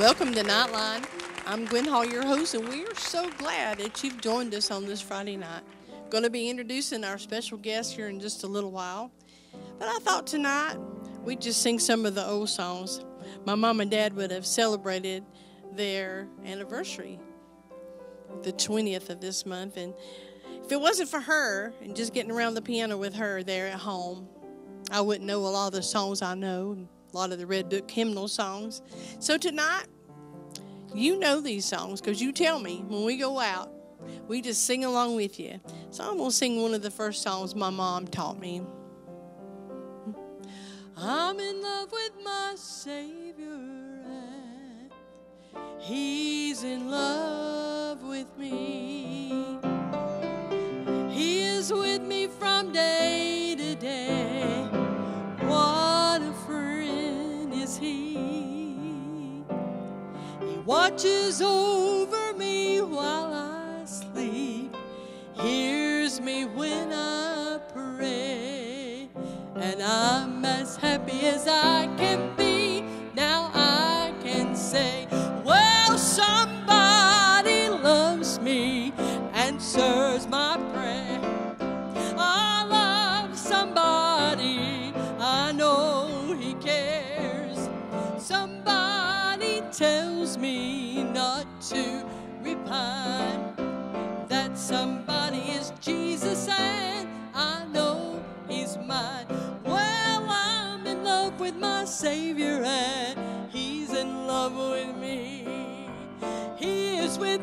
Welcome to Nite Line. I'm Gwen Hall, your host, and we are so glad that you've joined us on this Friday night. Going to be introducing our special guest here in just a little while. But I thought tonight we'd just sing some of the old songs. My mom and dad would have celebrated their anniversary, the 20th of this month. And if it wasn't for her and just getting around the piano with her there at home, I wouldn't know a lot of the songs I know, a lot of the Red Book hymnal songs. So tonight, you know these songs because you tell me when we go out, we just sing along with you. So I'm going to sing one of the first songs my mom taught me. I'm in love with my Savior, and He's in love with me. He is with me from day to day. He. He watches over me while I sleep, hears me when I pray, and I'm as happy as I can be.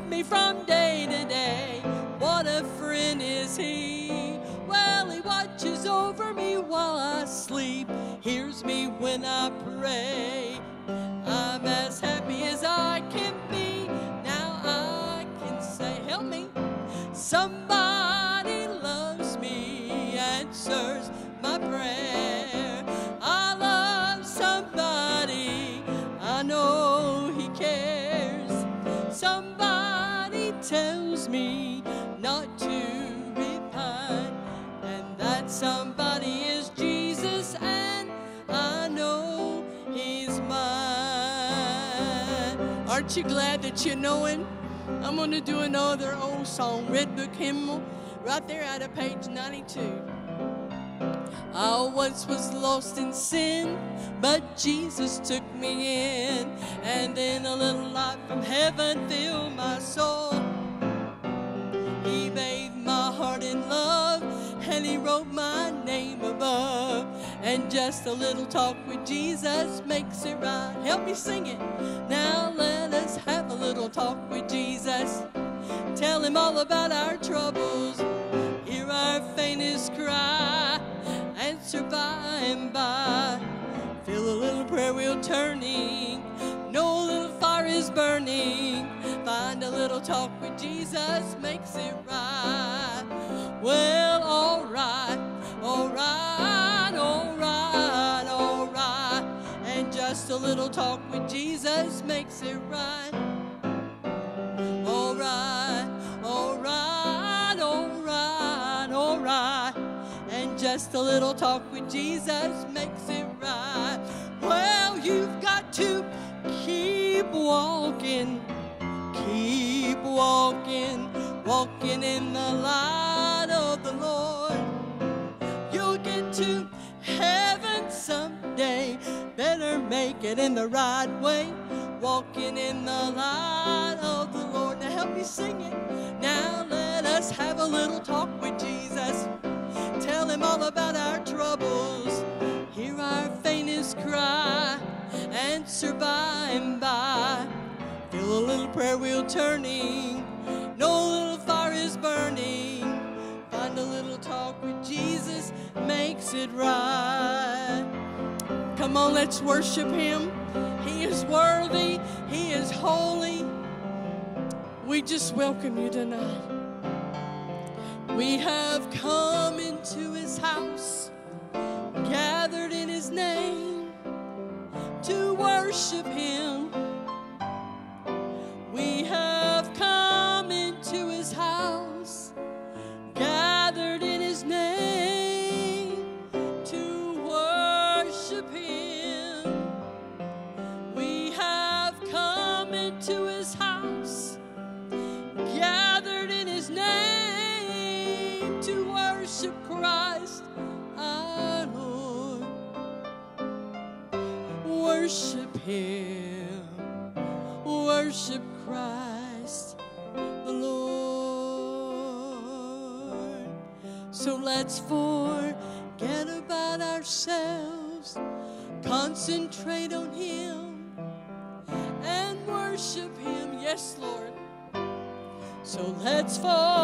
Me from day to day. What a friend is he. Well, he watches over me while I sleep, hears me when I pray. Somebody is Jesus, and I know he's mine. Aren't you glad that you know him? I'm going to do another old song, Red Book Hymnal, right there out of page 92. I once was lost in sin, but Jesus took me in, and then a little light from heaven filled my soul. He bathed my heart in love, and he wrote my name above. And just a little talk with Jesus makes it right. Help me sing it. Now let us have a little talk with Jesus. Tell him all about our troubles. Hear our faintest cry. Answer by and by. Feel a little prayer wheel turning. Know a little fire is burning. Find a little talk with Jesus makes it right. Well, alright, alright, alright, alright. And just a little talk with Jesus makes it right. Alright, alright, alright, alright. And just a little talk with Jesus makes it right. Well, you've got to keep walking, keep walking, walking in the light of the Lord. You'll get to heaven someday. Better make it in the right way. Walking in the light of the Lord. Now help me sing it. Now let us have a little talk with Jesus. Tell him all about our troubles. Hear our faintest cry. Answer by and by. Feel a little prayer wheel turning. No little fire is burning. Find a little talk with Jesus makes it right. Come on, let's worship him. He is worthy, he is holy. We just welcome you tonight. We have come into his house, gathered in his name to worship him. We have let's forget about ourselves, concentrate on Him, and worship Him. Yes, Lord. So let's forget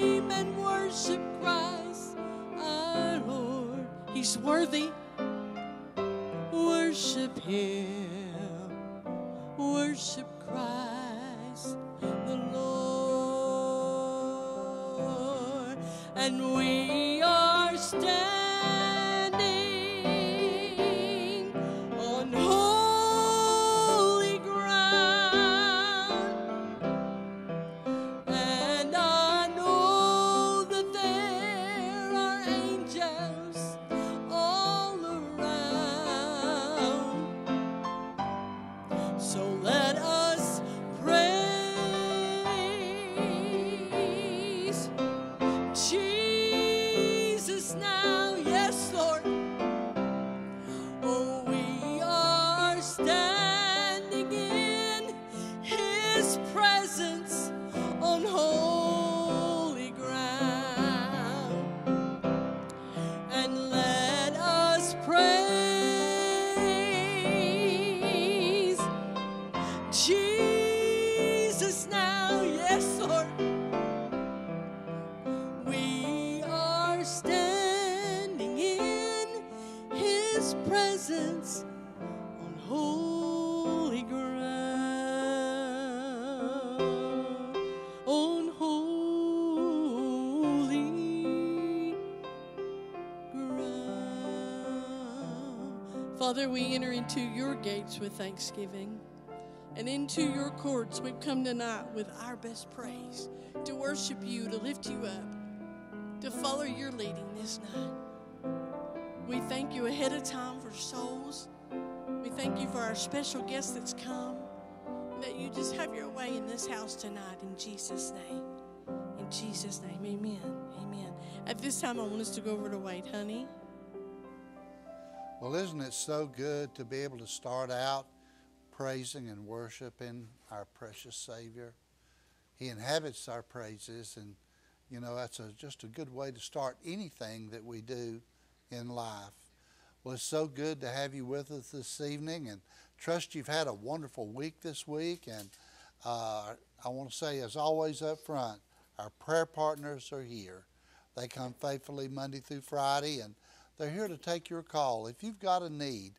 and worship Christ our Lord. He's worthy. Worship him. Worship Christ the Lord. And we are standing Father, we enter into your gates with thanksgiving. And into your courts we've come tonight with our best praise to worship you, to lift you up, to follow your leading this night. We thank you ahead of time for souls. We thank you for our special guest that's come. That you just have your way in this house tonight in Jesus' name. In Jesus' name, amen. Amen. At this time, I want us to go over to Wade, honey. Well, isn't it so good to be able to start out praising and worshiping our precious Savior? He inhabits our praises, and you know that's a, just a good way to start anything that we do in life. Well, it's so good to have you with us this evening, and trust you've had a wonderful week this week. And uh, I want to say, as always, up front, our prayer partners are here. They come faithfully Monday through Friday, and they're here to take your call. If you've got a need,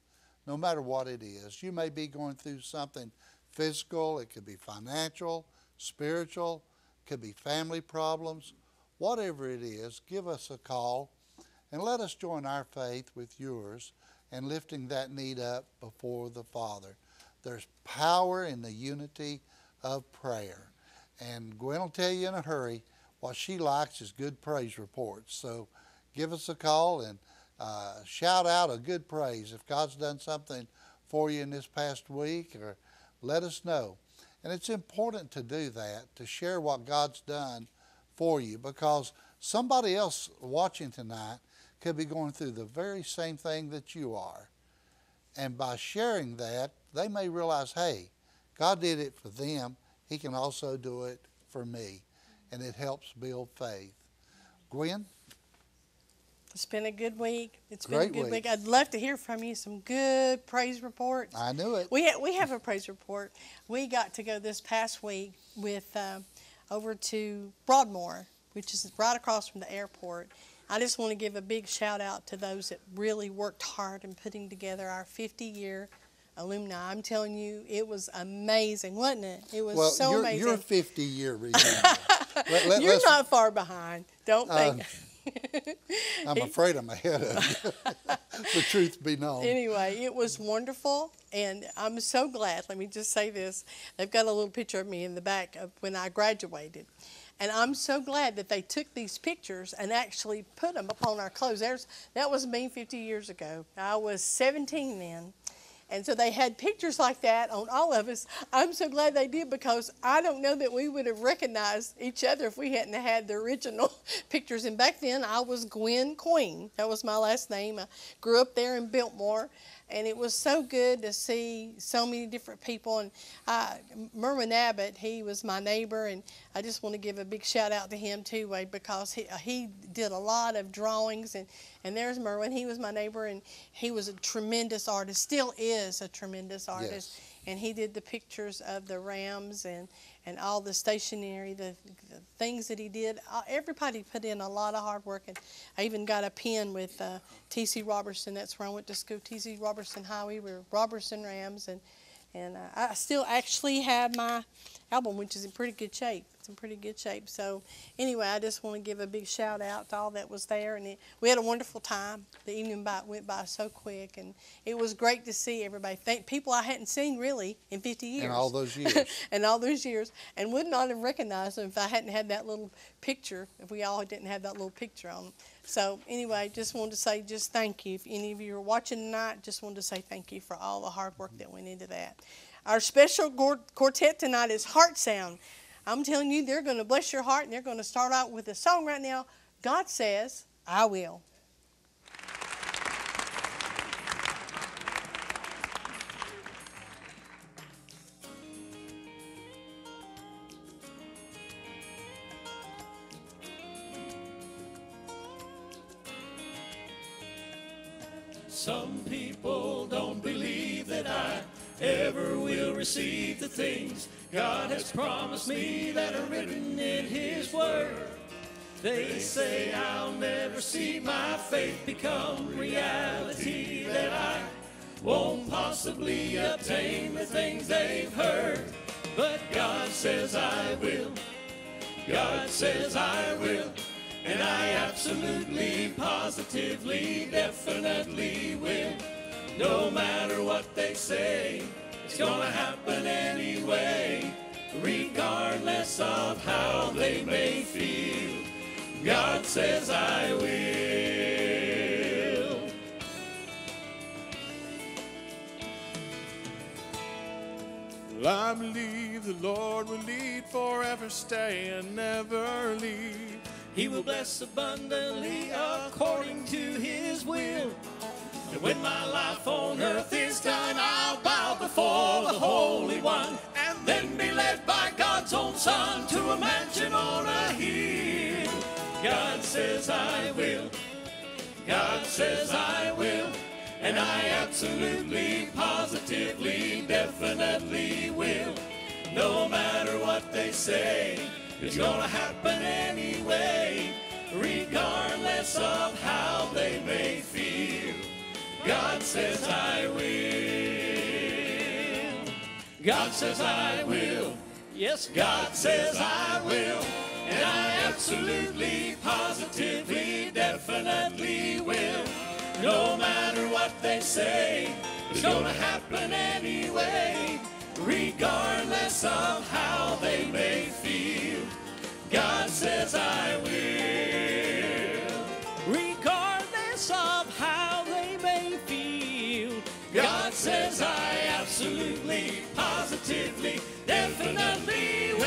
no matter what it is, you may be going through something physical, it could be financial, spiritual, could be family problems, whatever it is, give us a call and let us join our faith with yours and lifting that need up before the Father. There's power in the unity of prayer. And Gwen will tell you in a hurry what she likes is good praise reports. So give us a call and uh, shout out a good praise if God's done something for you in this past week, or let us know. And it's important to do that, to share what God's done for you, because somebody else watching tonight could be going through the very same thing that you are. And by sharing that, they may realize, hey, God did it for them. He can also do it for me. And it helps build faith. Gwen? It's been a good week. It's been a good week. week. I'd love to hear from you. Some good praise reports. I knew it. We ha- we have a praise report. We got to go this past week with uh, over to Broadmoor, which is right across from the airport. I just want to give a big shout out to those that really worked hard in putting together our 50 year alumni. I'm telling you, it was amazing, wasn't it? It was well, so you're, amazing. you're 50 year reunion. Let, let, You're not far behind. Don't Uh, think. I'm afraid I'm ahead of you. the truth be known. anyway, it was wonderful, and I'm so glad. Let me just say this: they've got a little picture of me in the back of when I graduated, and I'm so glad that they took these pictures and actually put them upon our clothes. There's that was me 50 years ago. I was 17 then. And so they had pictures like that on all of us. I'm so glad they did because I don't know that we would have recognized each other if we hadn't had the original pictures. And back then I was Gwen Queen. That was my last name. I grew up there in Biltmore. And it was so good to see so many different people. And uh, Merwin Abbott, he was my neighbor, and I just want to give a big shout out to him too, Wade, because he, he did a lot of drawings. And, and there's Merwin, he was my neighbor, and he was a tremendous artist, still is a tremendous artist. Yes. And he did the pictures of the Rams and, and all the stationery, the, the things that he did. Uh, everybody put in a lot of hard work. And I even got a pen with uh, T.C. Roberson. That's where I went to school, T.C. Roberson High. We were Roberson Rams. And, and uh, I still actually have my album, which is in pretty good shape. In pretty good shape. So anyway, I just want to give a big shout out to all that was there, and it, we had a wonderful time. The evening by, went by so quick, and it was great to see everybody. Thank people I hadn't seen really in 50 years. In all those years. and all those years, and would not have recognized them if I hadn't had that little picture. If we all didn't have that little picture on them. So anyway, just wanted to say just thank you. If any of you are watching tonight, just wanted to say thank you for all the hard work that went into that. Our special quartet tonight is Heartsound. I'm telling you, they're going to bless your heart, and they're going to start out with a song right now. God says, "I will." Things God has promised me that are written in His Word. They say I'll never see my faith become reality, that I won't possibly obtain the things they've heard. But God says I will. God says I will. And I absolutely, positively, definitely will. No matter what they say, it's gonna happen anyway, regardless of how they may feel. God says I will. Well, I believe the Lord will lead forever, stay and never leave. He will bless abundantly according to his will. And when my life on earth is done, I'll bow before the Holy One and then be led by God's own Son to a mansion on a hill. God says I will. God says I will. And I absolutely, positively, definitely will. No matter what they say, it's gonna happen anyway, regardless of how they may says I will. God says I will. Yes, God says I will. And I absolutely, positively, definitely will. No matter what they say, it's gonna happen anyway, regardless of how they may feel. God says I will. Definitely will.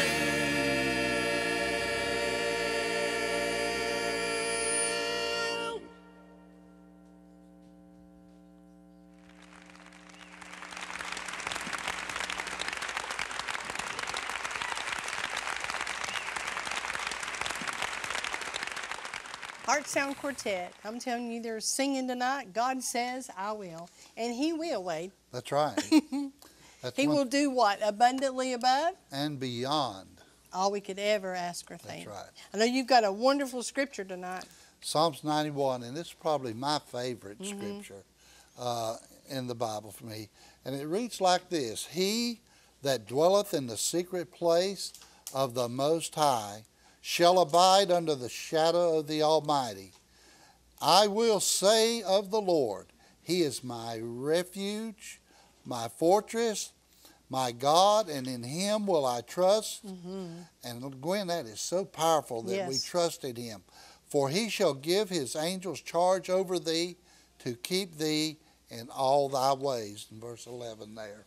Heartsound Quartet. I'm telling you, they're singing tonight. God says, I will. And He will, Wade. That's right. That's He will do what? Abundantly above? and beyond. All we could ever ask or think. That's right. I know you've got a wonderful scripture tonight. Psalms 91, and this is probably my favorite Mm-hmm. scripture uh, in the Bible for me. And it reads like this He that dwelleth in the secret place of the Most High shall abide under the shadow of the Almighty. I will say of the Lord, He is my refuge, my fortress, my God, and in Him will I trust. And Gwen, that is so powerful that we Yes. trust in Him. For He shall give His angels charge over thee to keep thee in all thy ways. In verse 11 there.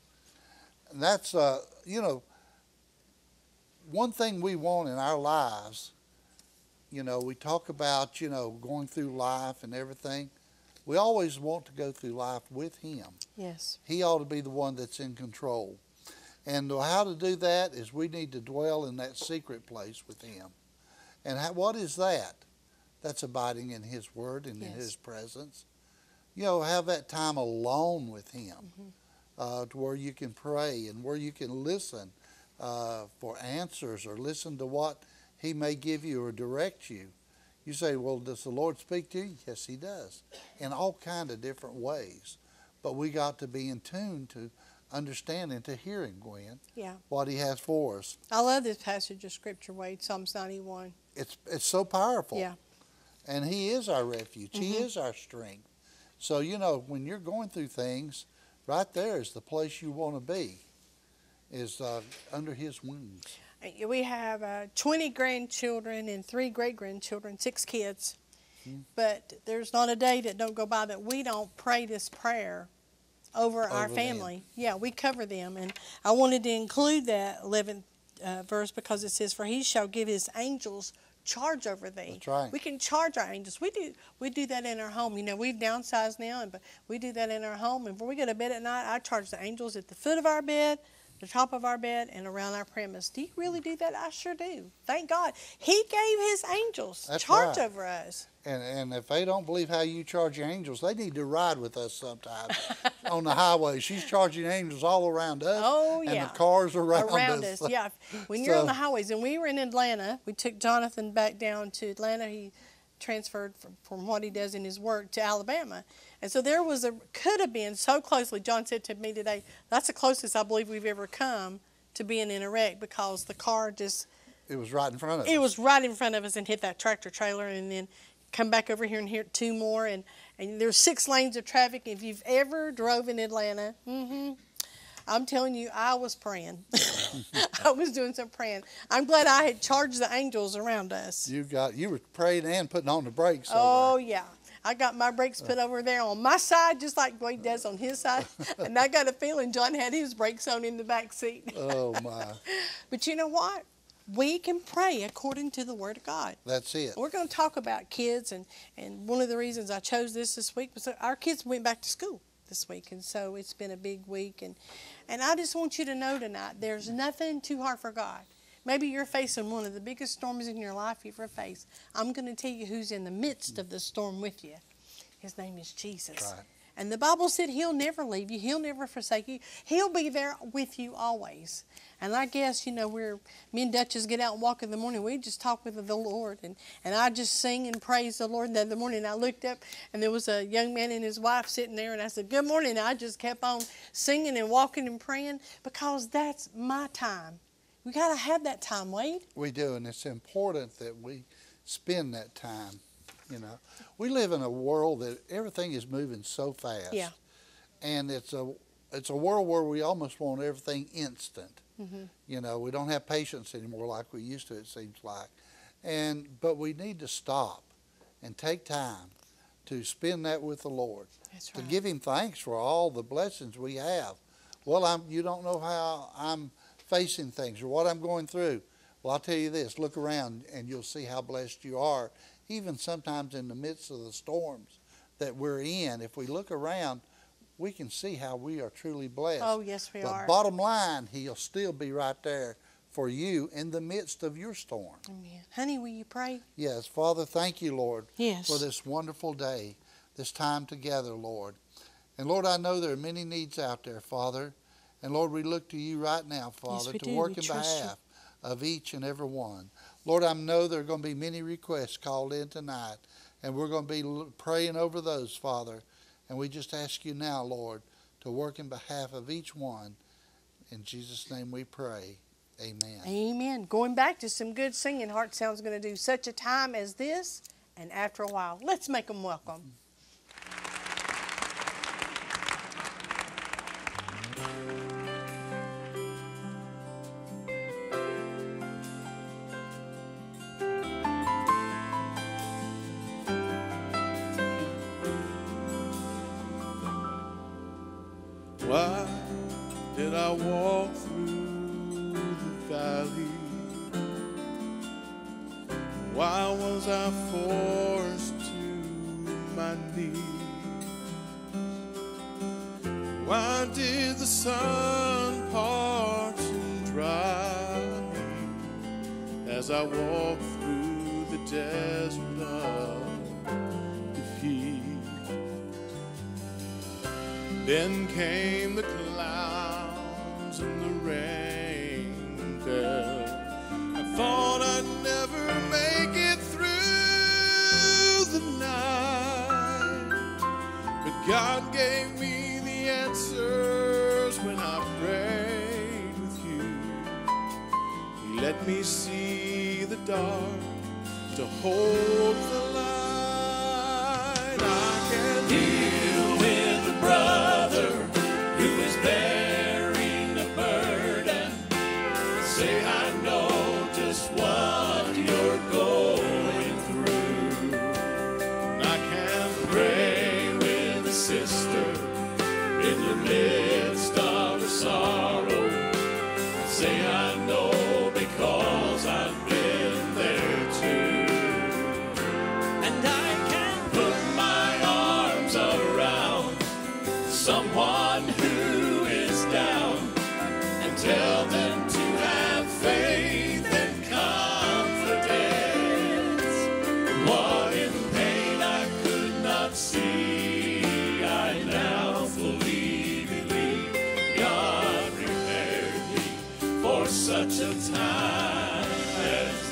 And that's, uh, you know, one thing we want in our lives, you know, we talk about, you know, going through life and everything. We always want to go through life with Him. Yes. He ought to be the one that's in control. And how to do that is we need to dwell in that secret place with Him. And how, what is that? That's abiding in His Word and in His presence. You know, have that time alone with Him Mm-hmm. uh, to where you can pray and where you can listen uh, for answers or listen to what He may give you or direct you. You say, well, does the Lord speak to you? Yes, He does, in all kind of different ways. But we got to be in tune to understanding, to hearing, Gwen, Yeah. what He has for us. I love this passage of scripture, Wade, Psalms 91. It's it's so powerful. Yeah. And He is our refuge. He Mhm. is our strength. So you know, when you're going through things, right there is the place you want to be. Is uh, under His wings. Uh, We have uh, 20 grandchildren and three great grandchildren, six kids. Hmm. But there's not a day that don't go by that we don't pray this prayer over, our Over them. family. Yeah, we cover them. And I wanted to include that 11th uh, verse because it says, For he shall give his angels charge over thee. That's right. We can charge our angels. We do we do that in our home. You know, we've downsized now, and but we do that in our home. And before we go to bed at night, I charge the angels at the foot of our bed, the top of our bed, and around our premise. Do you really do that? I sure do. Thank God. He gave his angels That's charge right. over us. And and if they don't believe how you charge your angels, they need to ride with us sometimes on the highway. She's charging angels all around us. Oh, yeah. and the cars around, around us. Yeah. When you're on the highways, and we were in Atlanta, we took Jonathan back down to Atlanta. He transferred from, from what he does in his work to Alabama. And so there was a, could have been so closely, John said to me today, that's the closest I believe we've ever come to being in a wreck because the car just, It was right in front of us. it was right in front of us and hit that tractor trailer and then come back over here and hit two more. And, and there's six lanes of traffic. If you've ever drove in Atlanta, hmm I'm telling you, I was praying. I was doing some praying. I'm glad I had charged the angels around us. You got you were praying and putting on the brakes. Oh yeah. I got my brakes put over there on my side, just like Wade does on his side. and I got a feeling John had his brakes on in the back seat. Oh my, But you know what? We can pray according to the Word of God. that's it. We're going to talk about kids, and, and one of the reasons I chose this this week was that our kids went back to school this week, and so it's been a big week. And, and I just want you to know tonight there's nothing too hard for God. Maybe you're facing one of the biggest storms in your life you've ever faced. I'm going to tell you who's in the midst of the storm with you. His name is Jesus. Right. And the Bible said He'll never leave you, He'll never forsake you, He'll be there with you always. And I guess, you know, we're, me and Duchess get out and walk in the morning, we just talk with the Lord. And, and I just sing and praise the Lord. And the other morning I looked up and there was a young man and his wife sitting there. And I said, Good morning. And I just kept on singing and walking and praying because that's my time. We got to have that time, Wade. We do, and it's important that we spend that time. You know, we live in a world that everything is moving so fast. Yeah. And it's a it's a world where we almost want everything instant. Mhm. You know, we don't have patience anymore like we used to. It seems like, and but we need to stop and take time to spend that with the Lord That's to give him thanks for all the blessings we have. Well, I'm you don't know how I'm facing things or what I'm going through. Well, I'll tell you this look around and you'll see how blessed you are, even sometimes in the midst of the storms that we're in. If we look around, we can see how we are truly blessed. Oh, yes, we but are. Bottom line, He'll still be right there for you in the midst of your storm. Amen. Honey, will you pray? Yes. Father, thank you, Lord, yes. for this wonderful day, this time together, Lord. And Lord, I know there are many needs out there, Father. And Lord, we look to you right now, Father, yes, to do. work we in behalf you. of each and every one. Lord, I know there are going to be many requests called in tonight, and we're going to be praying over those, Father. And we just ask you now, Lord, to work in behalf of each one. In Jesus' name we pray. Amen. Amen. Going back to some good singing, Heartsound's going to do such a time as this, and after a while, let's make them welcome. Mm -hmm. Did I walk through the valley? Why was I forced to my knees? Why did the sun part and dry as I walked through the desert of defeat? Then came the me see the dark to hold Of time.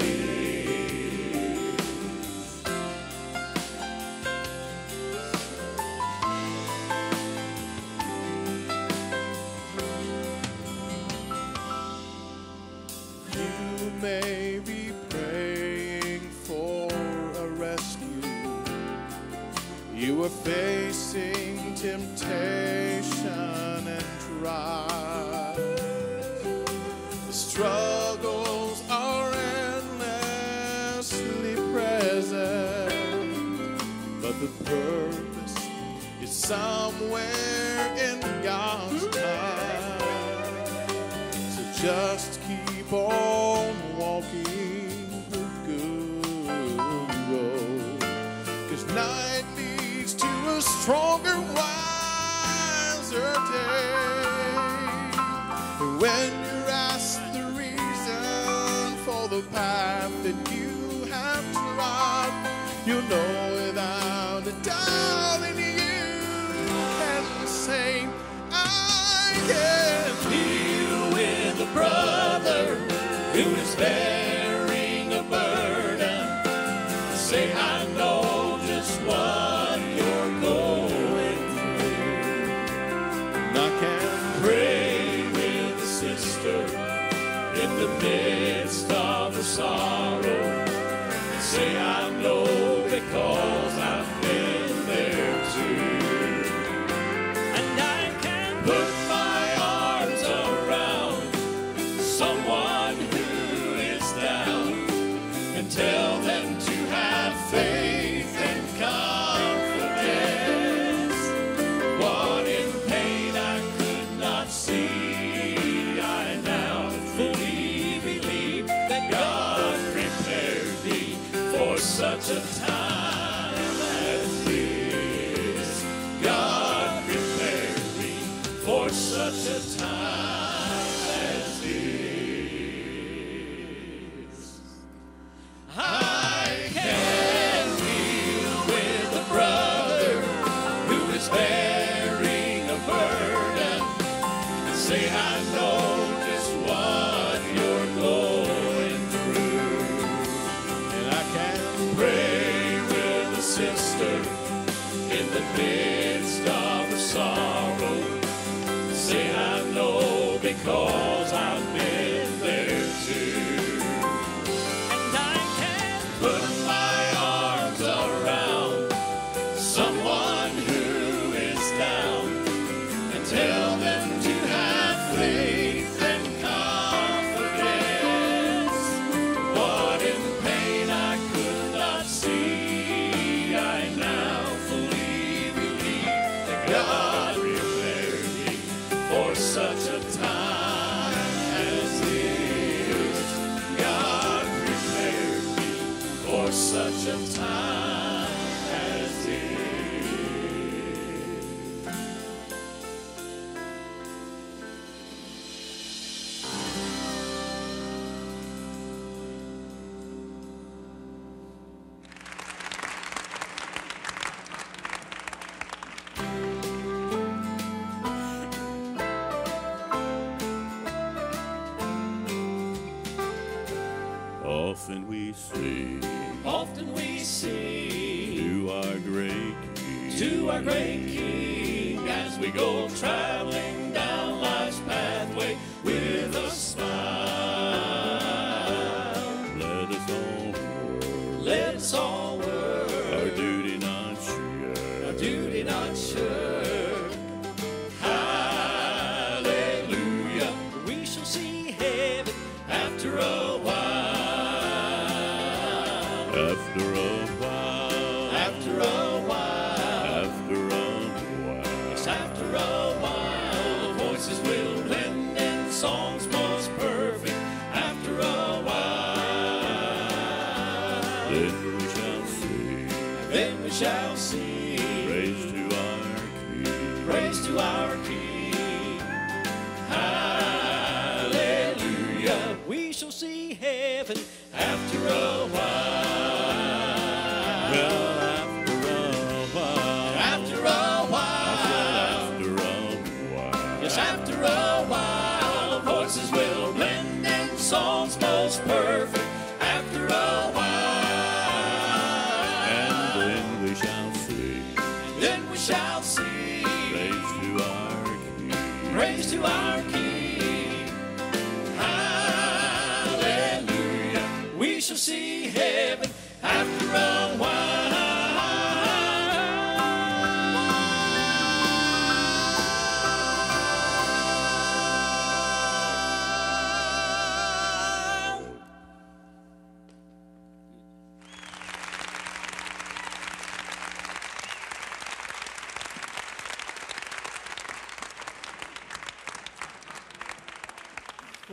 Tell them. Our great King as we go traveling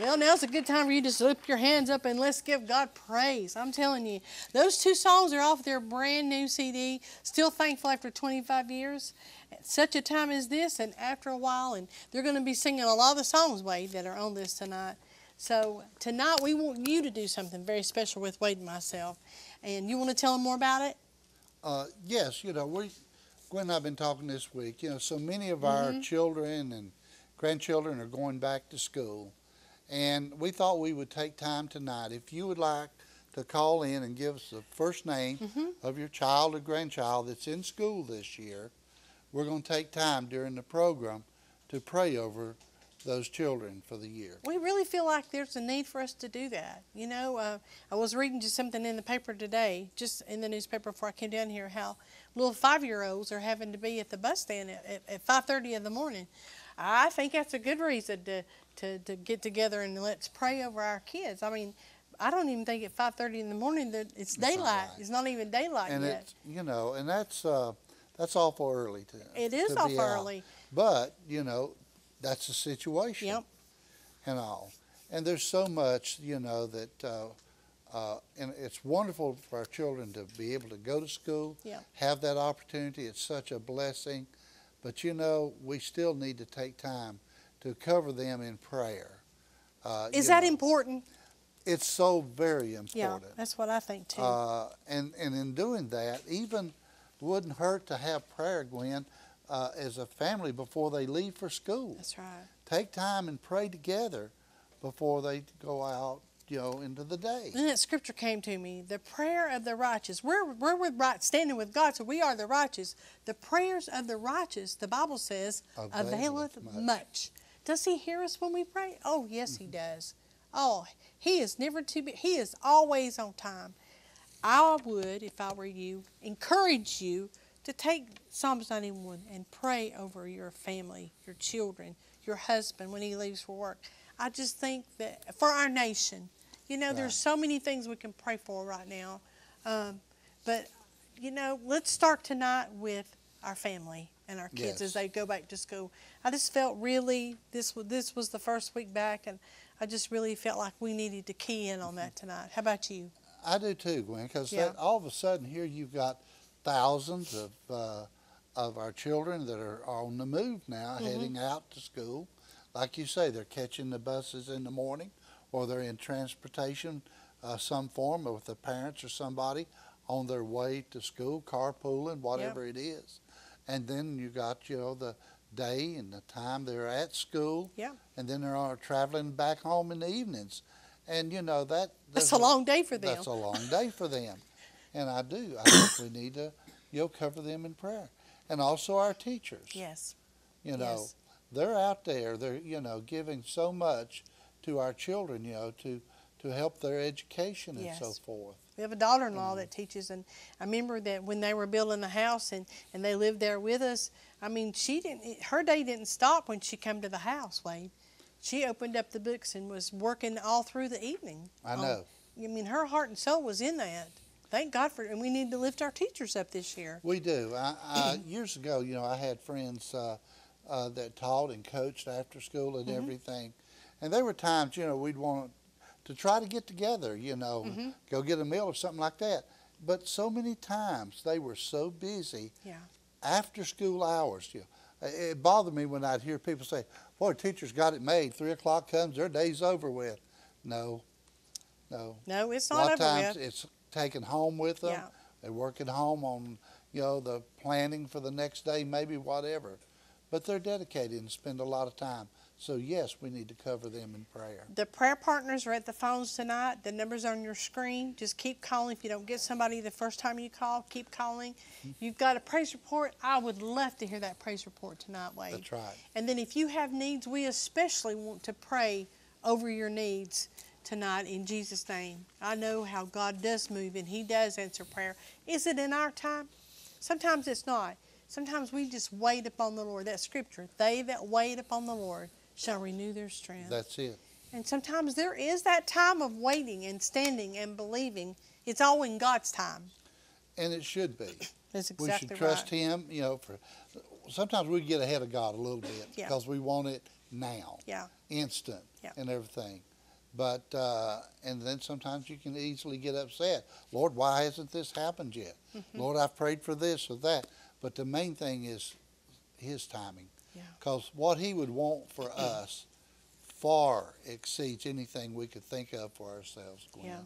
Well, now's a good time for you to lift your hands up and let's give God praise. I'm telling you, those two songs are off their brand new CD. Still thankful after 25 years. At such a time as this, and after a while, and they're going to be singing a lot of the songs, Wade, that are on this tonight. So tonight we want you to do something very special with Wade and myself. And you want to tell them more about it? Uh, yes, you know, we, Gwen and I have been talking this week. You know, so many of our children and grandchildren are going back to school. And we thought we would take time tonight. If you would like to call in and give us the first name of your child or grandchild that's in school this year, we're going to take time during the program to pray over those children for the year. We really feel like there's a need for us to do that. You know, uh, I was reading just something in the paper today, just in the newspaper before I came down here, how little five-year-olds are having to be at the bus stand at, at, at 5:30 in the morning. I think that's a good reason to, to, to get together and let's pray over our kids. I mean, I don't even think at 5:30 in the morning that it's not daylight. right. It's not even daylight and yet. it's you know, and that's uh, that's awful early to. It is to awful out. early. But you know, that's the situation. Yep. And all, and there's so much you know that, uh, uh, and it's wonderful for our children to be able to go to school, Yep. have that opportunity. It's such a blessing, but you know, we still need to take time to cover them in prayer. Uh, Is that know, important? It's so very important. Yeah, that's what I think too. Uh, and, and in doing that, even wouldn't hurt to have prayer, Gwen, uh, as a family before they leave for school. that's right. Take time and pray together before they go out, you know, into the day. And that scripture came to me. The prayer of the righteous. We're, we're with right, standing with God, so we are the righteous. The prayers of the righteous, the Bible says, availeth, Availeth much. much. Does he hear us when we pray? Oh, yes, he does. Oh, he is never too be, he is always on time. I would, if I were you, encourage you to take Psalms 91 and pray over your family, your children, your husband when he leaves for work. I just think that for our nation, you know, Right. there's so many things we can pray for right now. Um, but, you know, let's start tonight with our family and our kids as they go back to school. I just felt really, this was, this was the first week back, and I just really felt like we needed to key in on that tonight. How about you? I do too, Gwen, because Yeah. all of a sudden here you've got thousands of uh, of our children that are on the move now, Mm-hmm. heading out to school. Like you say, they're catching the buses in the morning, or they're in transportation, uh, some form, with their parents or somebody on their way to school, carpooling, whatever it is. And then you got you know the day and the time they're at school, Yeah. and then they're all traveling back home in the evenings. And you know that That's a long day for them. that's a long day for them. And I do. I think we need to, you know, cover them in prayer. And also our teachers. yes. You know, yes. they're out there, they're, you know, giving so much to our children, you know, to, to help their education and so forth. We have a daughter-in-law that teaches, and I remember that when they were building the house and, and they lived there with us. I mean, she didn't. Her day didn't stop when she came to the house, Wade. She opened up the books and was working all through the evening. I on- know. I mean, her heart and soul was in that. Thank God for it, and we need to lift our teachers up this year. We do. I, I, years ago, you know, I had friends uh, uh, that taught and coached after school and everything. And there were times, you know, we'd want to try to get together, you know, go get a meal or something like that. But so many times they were so busy Yeah. after school hours. You know, it bothered me when I'd hear people say, "Boy, teachers got it made. Three o'clock comes, their day's over with." No, no. No, it's not over with. A lot of times it's taken home with them. Yeah. They work at home on, you know, the planning for the next day, maybe whatever. But they're dedicated and spend a lot of time. So yes, we need to cover them in prayer. The prayer partners are at the phones tonight. The number's on your screen. Just keep calling. If you don't get somebody the first time you call, keep calling. Mm-hmm. You've got a praise report. I would love to hear that praise report tonight, Wade. That's right. And then if you have needs, we especially want to pray over your needs tonight in Jesus' name. I know how God does move and He does answer prayer. Is it in our time? Sometimes it's not. Sometimes we just wait upon the Lord. That scripture, they that wait upon the Lord shall renew their strength. That's it. And sometimes there is that time of waiting and standing and believing. It's all in God's time. And it should be. That's exactly we should trust right. Him. You know, for sometimes we get ahead of God a little bit Yeah. because we want it now, Yeah. instant, Yeah. and everything. But uh, and then sometimes you can easily get upset. Lord, why hasn't this happened yet? Mm-hmm. Lord, I've prayed for this or that. But the main thing is His timing. Because what He would want for us far exceeds anything we could think of for ourselves. Yeah.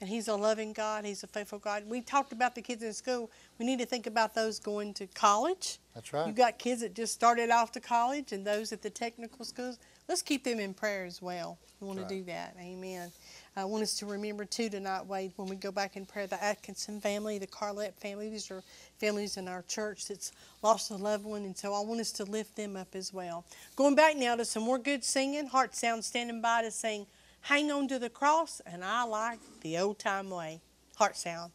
And He's a loving God. He's a faithful God. We talked about the kids in school. We need to think about those going to college. That's right. You've got kids that just started off to college and those at the technical schools. Let's keep them in prayer as well. We want That's to do that. Amen. I want us to remember too tonight, Wade, when we go back in prayer, the Atkinson family, the Carlette family. These are families in our church that's lost a loved one, and so I want us to lift them up as well. Going back now to some more good singing. Heartsound standing by to sing "Hang On to the Cross," and I like the old time way. Heartsound.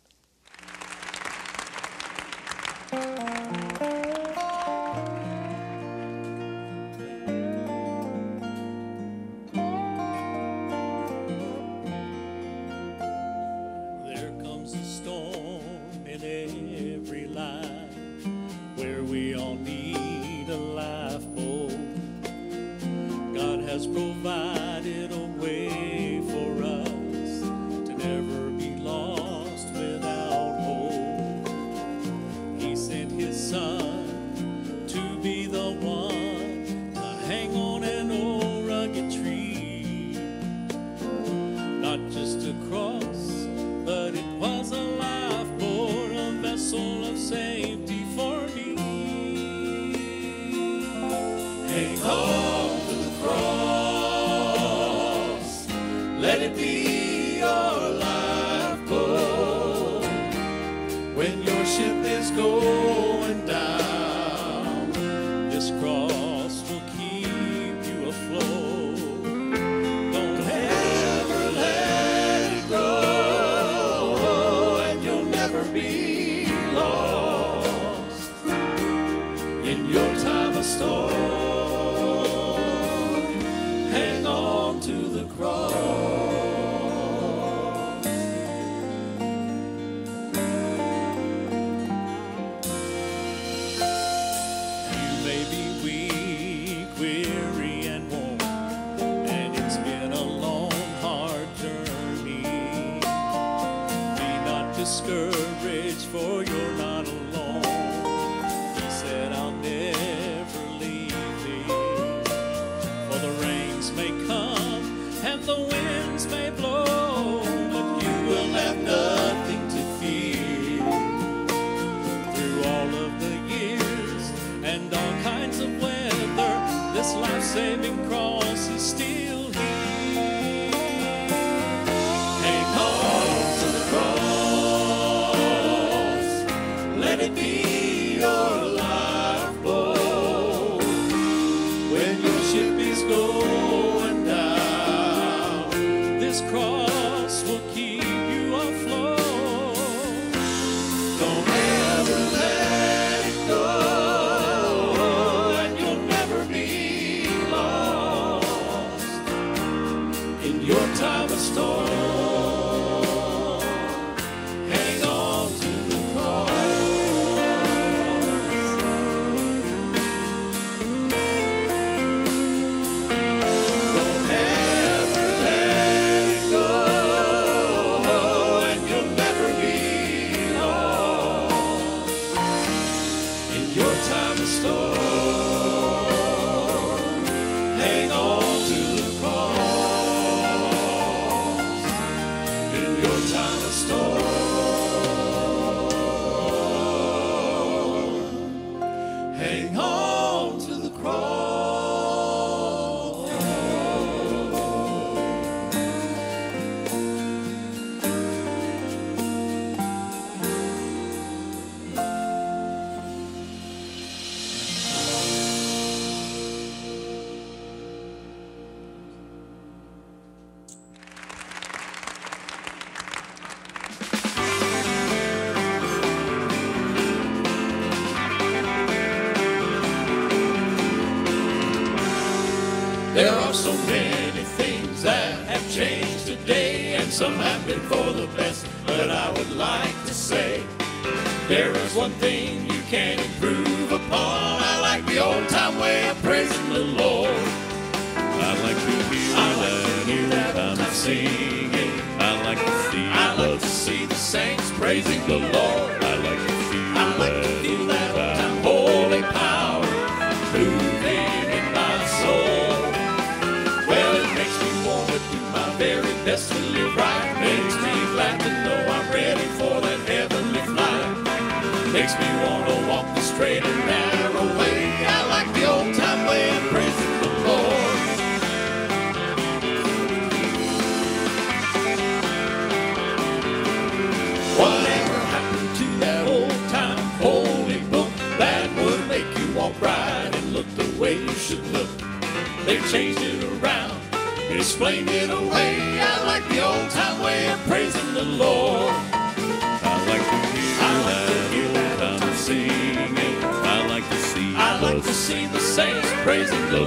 is going down. This cross. See the saints praising the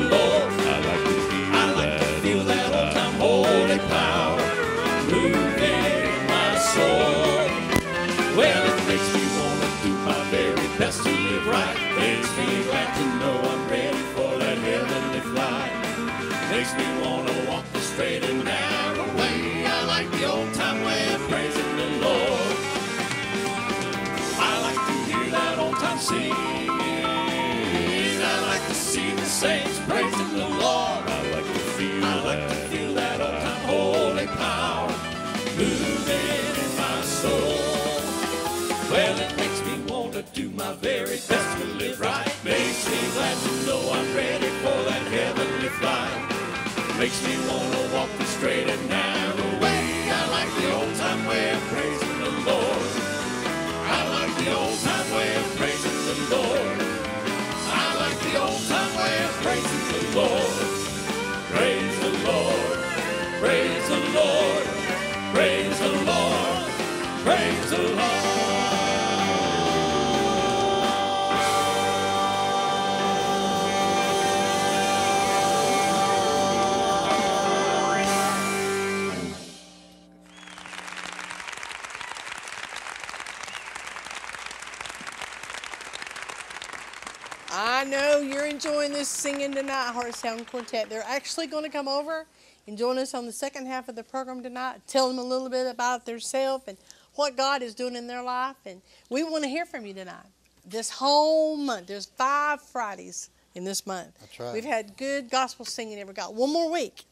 soul. Well, it makes me want to do my very best to live right. Makes me glad to know I'm ready for that heavenly flight. Makes me want to walk the straight and narrow way. I like the old time way of praising the Lord. I like the old time way of praising the Lord. I like the old time way of praising the Lord. Praise the Lord. I know you're enjoying this singing tonight, Heartsound Quartet. They're actually going to come over and join us on the second half of the program tonight. Tell them a little bit about themselves and what God is doing in their life. And we want to hear from you tonight. This whole month, there's five Fridays in this month. That's right. We've had good gospel singing. We've got one more week.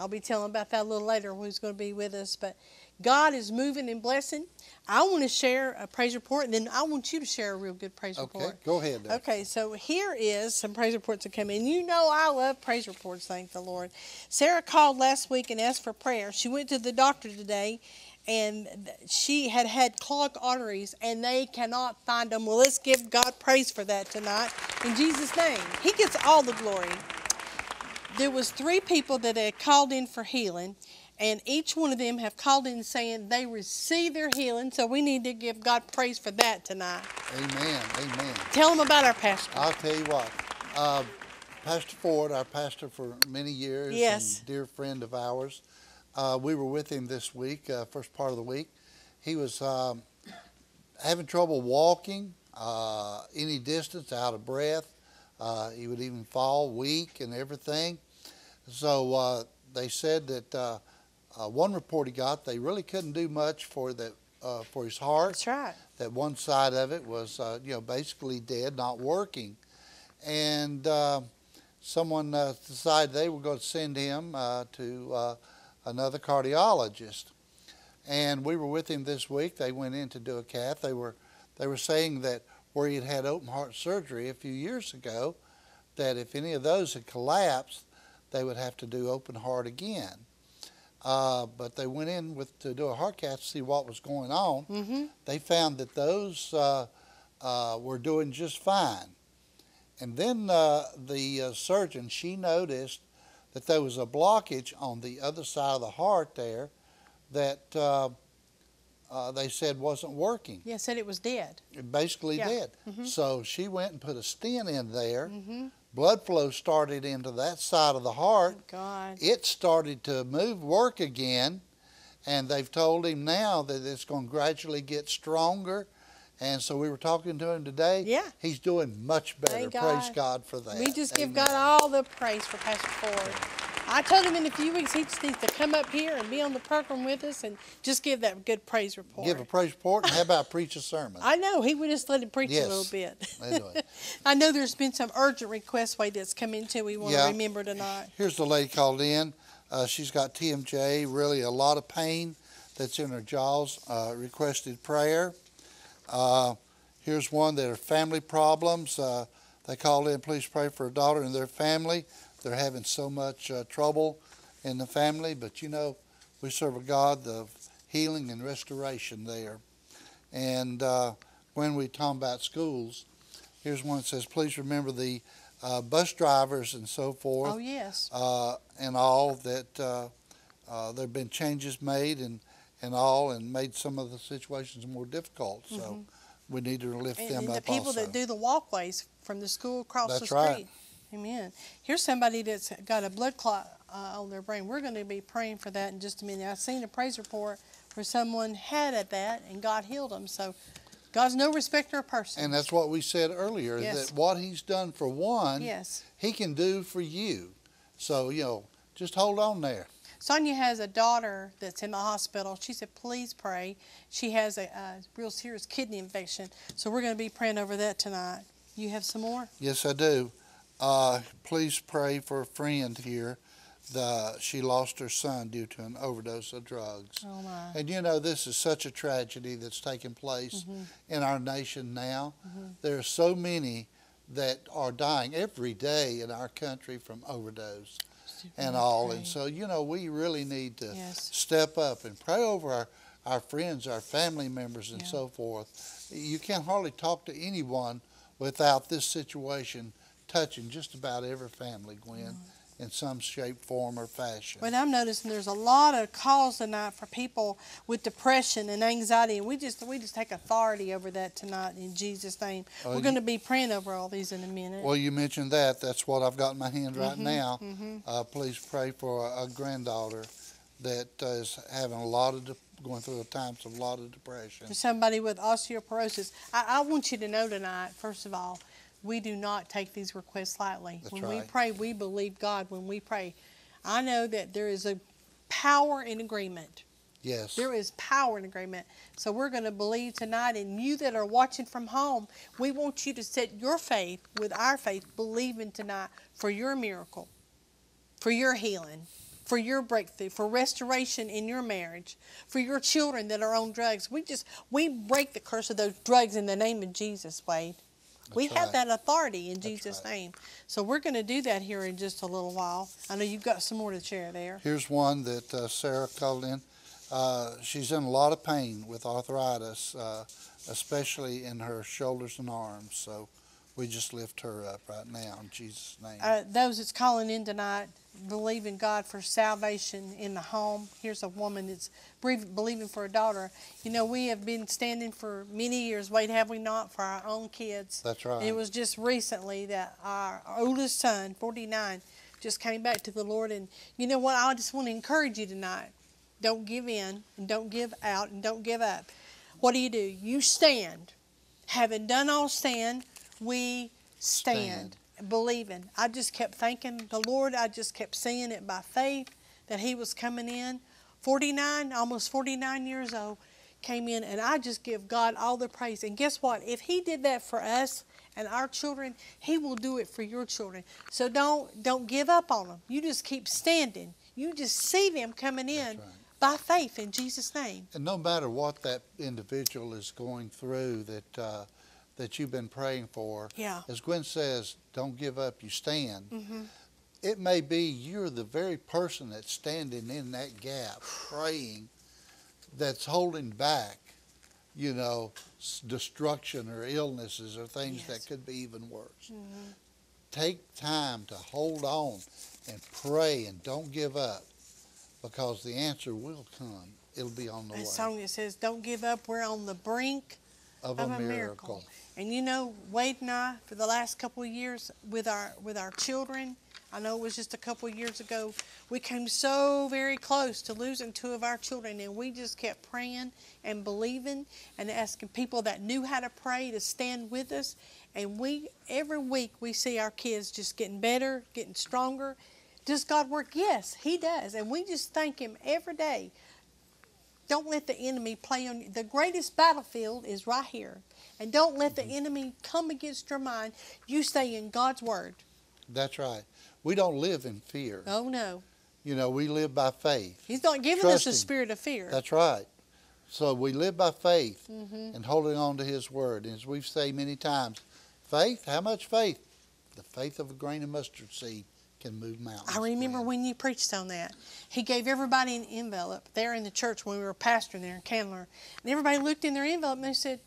I'll be telling about that a little later who's going to be with us. But God is moving and blessing. I want to share a praise report, and then I want you to share a real good praise Okay, report. go ahead. Okay, so here is some praise reports that come in. You know I love praise reports, thank the Lord. Sarah called last week and asked for prayer. She went to the doctor today and she had had clogged arteries and they cannot find them. Well, let's give God praise for that tonight in Jesus' name. He gets all the glory. There was three people that had called in for healing and each one of them have called in saying they receive their healing. So we need to give God praise for that tonight. Amen. Amen. Tell them about our pastor. I'll tell you what. Uh, pastor Ford, our pastor for many years, Yes. and dear friend of ours, uh, we were with him this week, uh, first part of the week. He was um, having trouble walking uh, any distance, out of breath. Uh, he would even fall weak and everything. So uh, they said that uh, uh, one report he got, they really couldn't do much for the uh, for his heart That's right. that one side of it was, uh, you know, basically dead, not working. And uh, someone uh, decided they were going to send him uh, to uh, another cardiologist. And we were with him this week. They went in to do a cath. They were, they were saying that where he had had open heart surgery a few years ago, that if any of those had collapsed, they would have to do open heart again. Uh, but they went in with to do a heart cath to see what was going on Mm-hmm. they found that those uh, uh, were doing just fine. And then uh, the uh, surgeon, she noticed that there was a blockage on the other side of the heart there that uh, uh, they said wasn't working. Yeah, said it was dead. Basically Yeah. dead. Mhm. So she went and put a stent in there. Mm-hmm. Blood flow started into that side of the heart God. it started to move work again and they've told him now that it's going to gradually get stronger and so we were talking to him today Yeah. he's doing much better Thank praise God. god for that We just give God all the praise for Pastor Ford. I told him in a few weeks he just needs to come up here and be on the program with us and just give that good praise report. give a praise report and how about preach a sermon I know he would just let him preach Yes. a little bit. Anyway. I know there's been some urgent requests way that's come into we want Yeah. to remember tonight. here's the lady called in uh, she's got tmj really a lot of pain that's in her jaws uh, requested prayer uh, here's one that are family problems. Uh, they called in please pray for a daughter and their family. They're having so much uh, trouble in the family but you know we serve a god of healing and restoration there. And uh, when we talk about schools here's one that says please remember the uh, bus drivers and so forth. Oh yes. uh, and all that uh, uh, there have been changes made and, and all and made some of the situations more difficult. So we need to lift And, them and the people also. that do the walkways from the school across That's the right. street. Amen. Here's somebody that's got a blood clot uh, on their brain. We're going to be praying for that in just a minute. I've seen a praise report where someone had at that and God healed them. So God's no respecter of persons. and that's what we said earlier Yes. that what he's done for one, yes. he can do for you. So, you know, just hold on there. Sonia has a daughter that's in the hospital. She said, please pray. She has a, a real serious kidney infection. So we're going to be praying over that tonight. You have some more? Yes, I do. Uh, please pray for a friend here. The, she lost her son due to an overdose of drugs. Oh, my. And you know, this is such a tragedy that's taking place Mhm. in our nation now. Mhm. There are so many that are dying every day in our country from overdose and all. And so, you know, we really need to Yes. step up and pray over our, our friends, our family members, and Yeah. so forth. You can't hardly talk to anyone without this situation touching just about every family, Gwen, mm-hmm. In some shape, form, or fashion. But I'm noticing there's a lot of calls tonight for people with depression and anxiety, and we just we just take authority over that tonight in Jesus' name. Oh, We're going to be praying over all these in a minute. Well, you mentioned that. That's what I've got in my hand right Mm-hmm, now. Uh, please pray for a, a granddaughter that uh, is having a lot of, de- going through times of a lot of depression. for somebody with osteoporosis, I, I want you to know tonight, first of all, we do not take these requests lightly. That's when we pray, we believe God. When we pray, I know that there is a power in agreement. Yes. There is power in agreement. So we're going to believe tonight, and you that are watching from home, we want you to set your faith with our faith, believing tonight for your miracle, for your healing, for your breakthrough, for restoration in your marriage, for your children that are on drugs. We just we break the curse of those drugs in the name of Jesus, Wade. We That's have that authority in Jesus' right. name. So we're going to do that here in just a little while. I know you've got some more to share there. Here's one that uh, Sarah called in. Uh, she's in a lot of pain with arthritis, uh, especially in her shoulders and arms. So we just lift her up right now in Jesus' name. uh, those that's calling in tonight, believing God for salvation in the home. Here's a woman that's believing for a daughter. You know, we have been standing for many years, Wade, have we not, for our own kids. That's right. And it was just recently that our oldest son, 49, just came back to the Lord. And you know what? I just want to encourage you tonight. Don't give in and don't give out and don't give up. What do you do? You stand. Having done all stand, we stand. Believing. I just kept thanking the Lord. I just kept seeing it by faith that He was coming in. 49, almost 49 years old, came in, and I just give God all the praise. And guess what? If He did that for us and our children, He will do it for your children. So don't don't give up on them. You just keep standing. You just see them coming in right. by faith in Jesus' name. And no matter what that individual is going through that uh, that you've been praying for, Yeah. as Gwen says, don't give up, you stand. Mhm. It may be you're the very person that's standing in that gap, praying, that's holding back, you know, s- destruction or illnesses or things Yes. that could be even worse. Mhm. Take time to hold on and pray and don't give up because the answer will come. It'll be on the A way song that says, "Don't give up. We're on the brink of, of a a miracle. miracle. And you know, Wade and I, for the last couple of years with our with our children, I know it was just a couple of years ago, we came so very close to losing two of our children, and we just kept praying and believing and asking people that knew how to pray to stand with us. And we every week we see our kids just getting better, getting stronger. Does God work? Yes, He does, and we just thank Him every day. Don't let the enemy play on you. The greatest battlefield is right here. And don't let the enemy come against your mind. You stay in God's word. That's right. We don't live in fear. Oh no. You know, we live by faith. He's not giving Trust us a spirit of fear. That's right. So we live by faith Mhm. and holding on to His Word. And as we've said many times, faith, how much faith? The faith of a grain of mustard seed can move mountains. I remember Gwen. when you preached on that. He gave everybody an envelope there in the church when we were pastoring there in Candler. And everybody looked in their envelope and they said,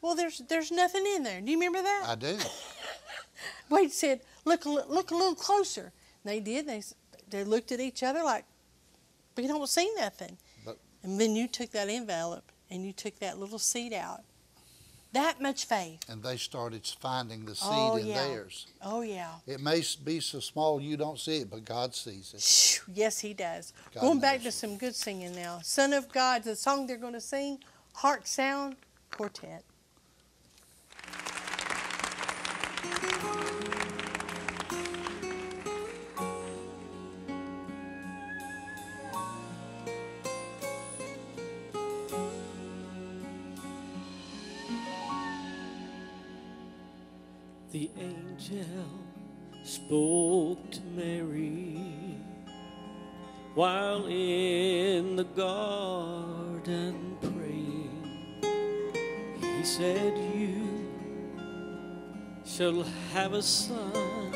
Well, there's there's nothing in there. Do you remember that? I do. Wade said, "Look, a look a little closer." And they did. They they looked at each other like, "We don't see nothing." But- and then you took that envelope and you took that little seed out. That much faith. And they started finding the seed Oh, in yeah. theirs. Oh yeah. It may be so small you don't see it, but God sees it. Yes, He does. God Going back to some good singing now. "Son of God," the song they're going to sing, Heartsound Quartet. The angel spoke to Mary while in the garden praying. He said, You shall have a son,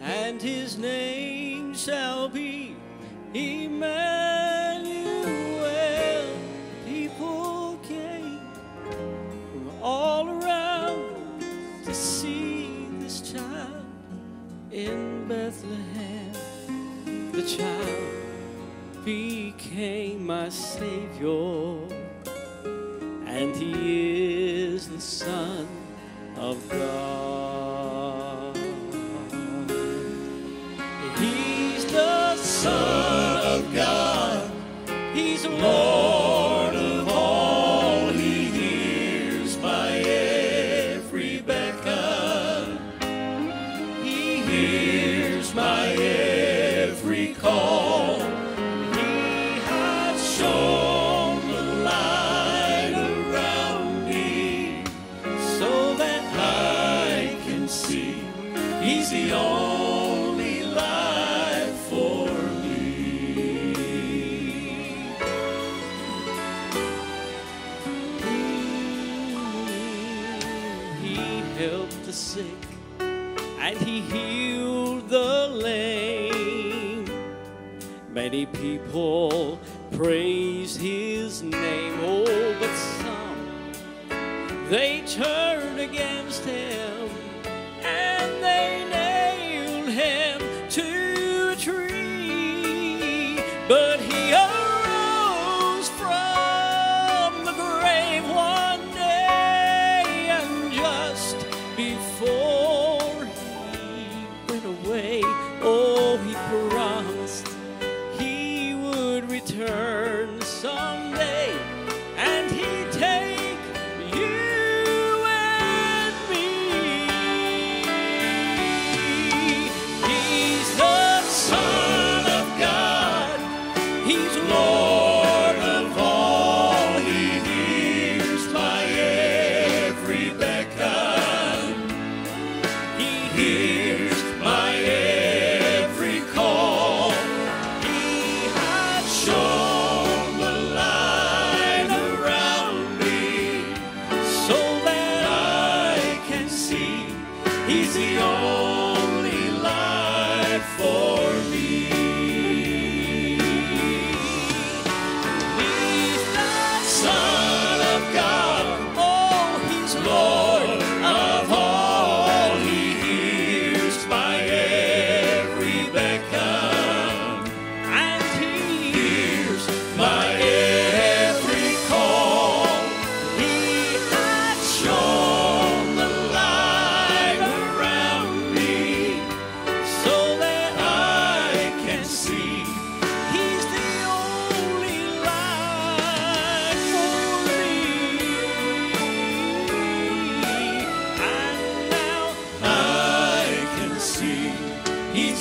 and his name shall be Emmanuel. Bethlehem, the child became my Savior, and He is the Son of God. People praise his name, oh, but some they turned against him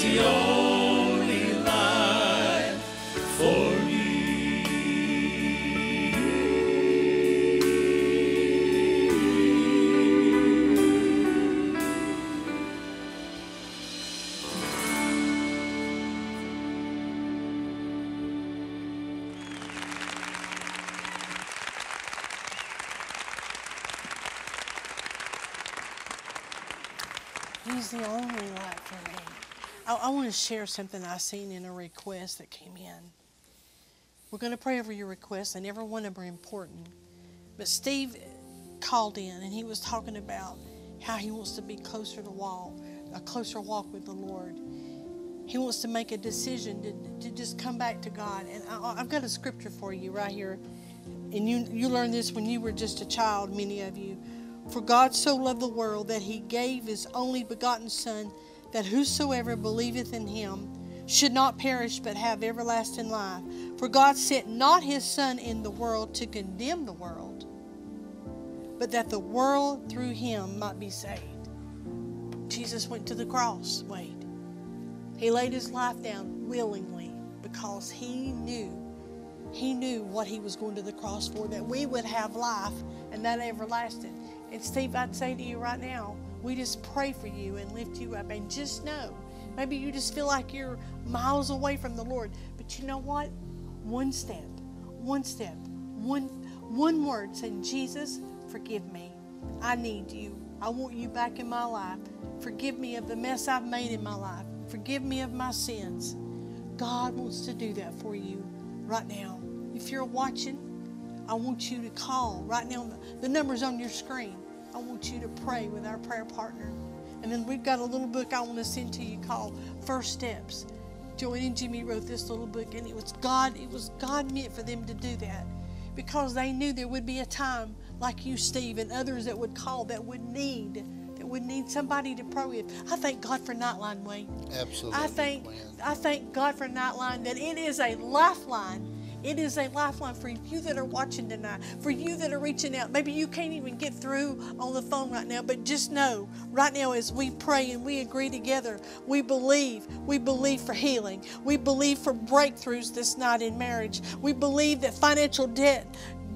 He's I, want to share something I seen in a request that came in. We're going to pray over your requests, and every one of them are important. But Steve called in, and he was talking about how he wants to be closer to walk, a closer walk with the Lord. He wants to make a decision to, to just come back to God. And I, I've got a scripture for you right here. And you, you learned this when you were just a child, many of you. For God so loved the world that he gave his only begotten Son, that whosoever believeth in him should not perish but have everlasting life. For God sent not his Son in the world to condemn the world, but that the world through him might be saved. Jesus went to the cross, Wade, He laid his life down willingly because he knew, he knew what he was going to the cross for, that we would have life and that everlasting. And Steve, I'd say to you right now, we just pray for you and lift you up and just know. Maybe you just feel like you're miles away from the Lord. But you know what? One step, one step, one one word saying, Jesus, forgive me. I need you. I want you back in my life. Forgive me of the mess I've made in my life. Forgive me of my sins. God wants to do that for you right now. If you're watching, I want you to call right now. The number's on your screen. I want you to pray with our prayer partner. And then we've got a little book I want to send to you called First Steps. Joanne and Jimmy wrote this little book, and it was God. It was God meant for them to do that because they knew there would be a time like you, Steve, and others that would call that would need that would need somebody to pray with. I thank God for Nightline, Wade. Absolutely. I thank. I thank God for Nite Line that it is a lifeline. It is a lifeline for you that are watching tonight, for you that are reaching out. Maybe you can't even get through on the phone right now, but just know right now as we pray and we agree together, we believe. We believe for healing. We believe for breakthroughs this night in marriage. We believe that financial debt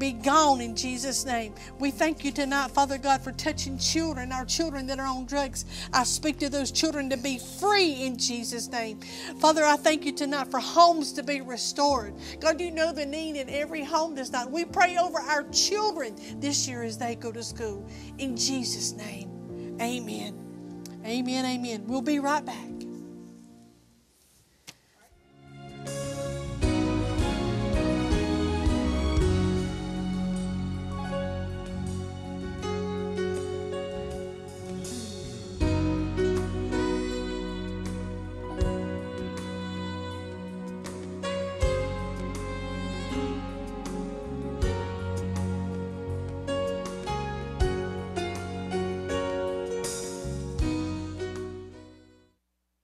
be gone in Jesus' name. We thank you tonight, Father God, for touching children, our children that are on drugs. I speak to those children to be free in Jesus' name. Father, I thank you tonight for homes to be restored. God, you know the need in every home this night. We pray over our children this year as they go to school. In Jesus' name, amen. Amen, amen. We'll be right back.